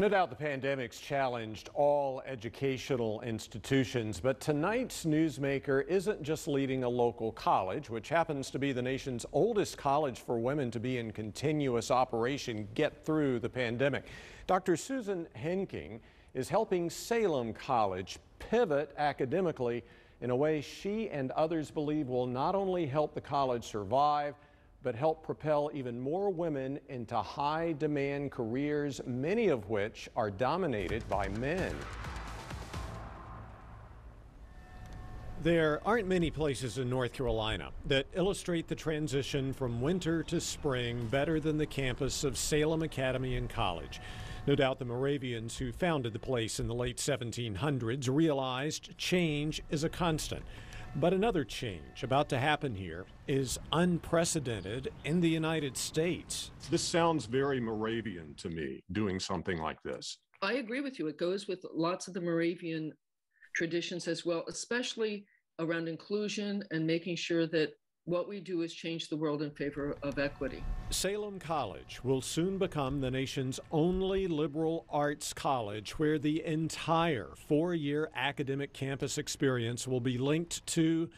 No doubt the pandemic's challenged all educational institutions, but tonight's newsmaker isn't just leading a local college, which happens to be the nation's oldest college for women to be in continuous operation get through the pandemic. Dr. Susan Henking is helping Salem College pivot academically in a way she and others believe will not only help the college survive, but help propel even more women into high demand careers, many of which are dominated by men. There aren't many places in North Carolina that illustrate the transition from winter to spring better than the campus of Salem Academy and College. No doubt the Moravians who founded the place in the late 1700s realized change is a constant. But another change about to happen here is unprecedented in the United States. This sounds very Moravian to me, doing something like this. I agree with you. It goes with lots of the Moravian traditions as well, especially around inclusion and making sure that what we do is change the world in favor of equity. Salem College will soon become the nation's only liberal arts college where the entire four year academic campus experience will be linked to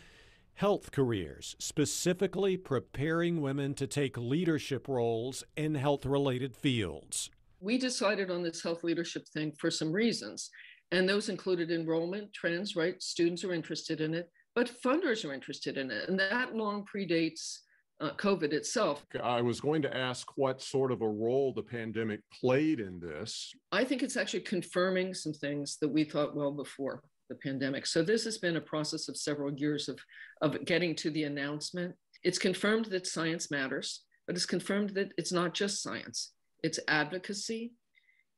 health careers, specifically preparing women to take leadership roles in health related fields. We decided on this health leadership thing for some reasons, and those included enrollment trends, right? Students are interested in it but funders are interested in it. And that long predates uh, COVID itself. I was going to ask what sort of a role the pandemic played in this. I think it's actually confirming some things that we thought well before the pandemic. So this has been a process of several years of, of getting to the announcement. It's confirmed that science matters, but it's confirmed that it's not just science, it's advocacy,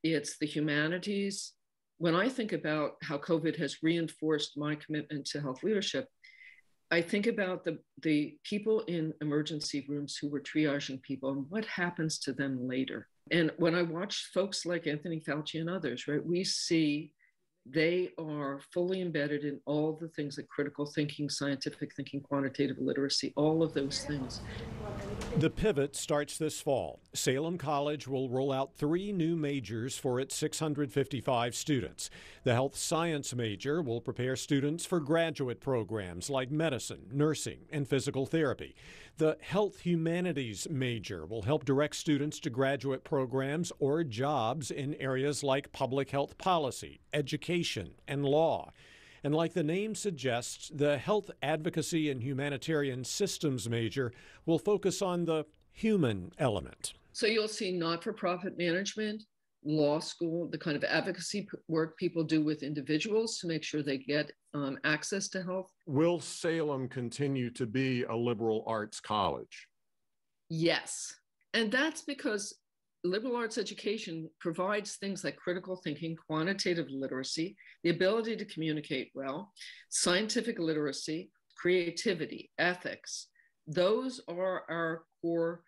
it's the humanities, when I think about how COVID has reinforced my commitment to health leadership, I think about the, the people in emergency rooms who were triaging people and what happens to them later. And when I watch folks like Anthony Fauci and others, right, we see they are fully embedded in all the things like critical thinking, scientific thinking, quantitative literacy, all of those things. The pivot starts this fall. Salem College will roll out three new majors for its 655 students. The health science major will prepare students for graduate programs like medicine, nursing, and physical therapy. The health humanities major will help direct students to graduate programs or jobs in areas like public health policy, education, and law. And like the name suggests, the Health Advocacy and Humanitarian Systems major will focus on the human element. So you'll see not for profit management, law school, the kind of advocacy work people do with individuals to make sure they get um, access to health. Will Salem continue to be a liberal arts college? Yes. And that's because liberal arts education provides things like critical thinking, quantitative literacy, the ability to communicate well, scientific literacy, creativity, ethics. Those are our core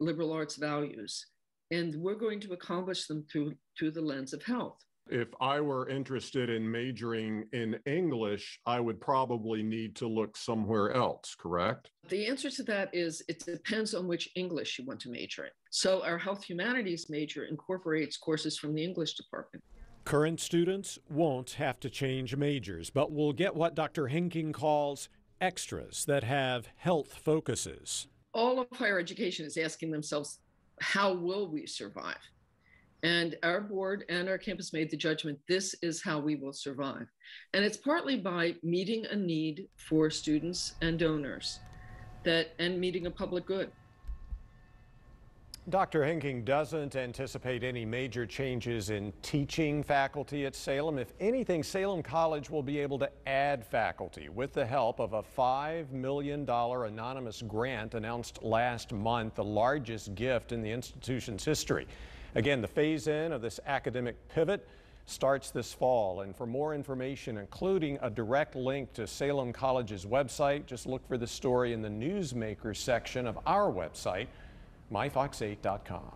liberal arts values. And we're going to accomplish them through, through the lens of health. If I were interested in majoring in English, I would probably need to look somewhere else, correct? The answer to that is it depends on which English you want to major in. So, our health humanities major incorporates courses from the English department. Current students won't have to change majors, but will get what Dr. Henking calls extras that have health focuses. All of higher education is asking themselves, how will we survive? And our board and our campus made the judgment this is how we will survive. And it's partly by meeting a need for students and donors that and meeting a public good. Dr. Henking doesn't anticipate any major changes in teaching faculty at Salem. If anything, Salem College will be able to add faculty with the help of a $5 million anonymous grant announced last month, the largest gift in the institution's history. Again, the phase in of this academic pivot starts this fall. And for more information, including a direct link to Salem College's website, just look for the story in the Newsmakers section of our website, myfox8.com.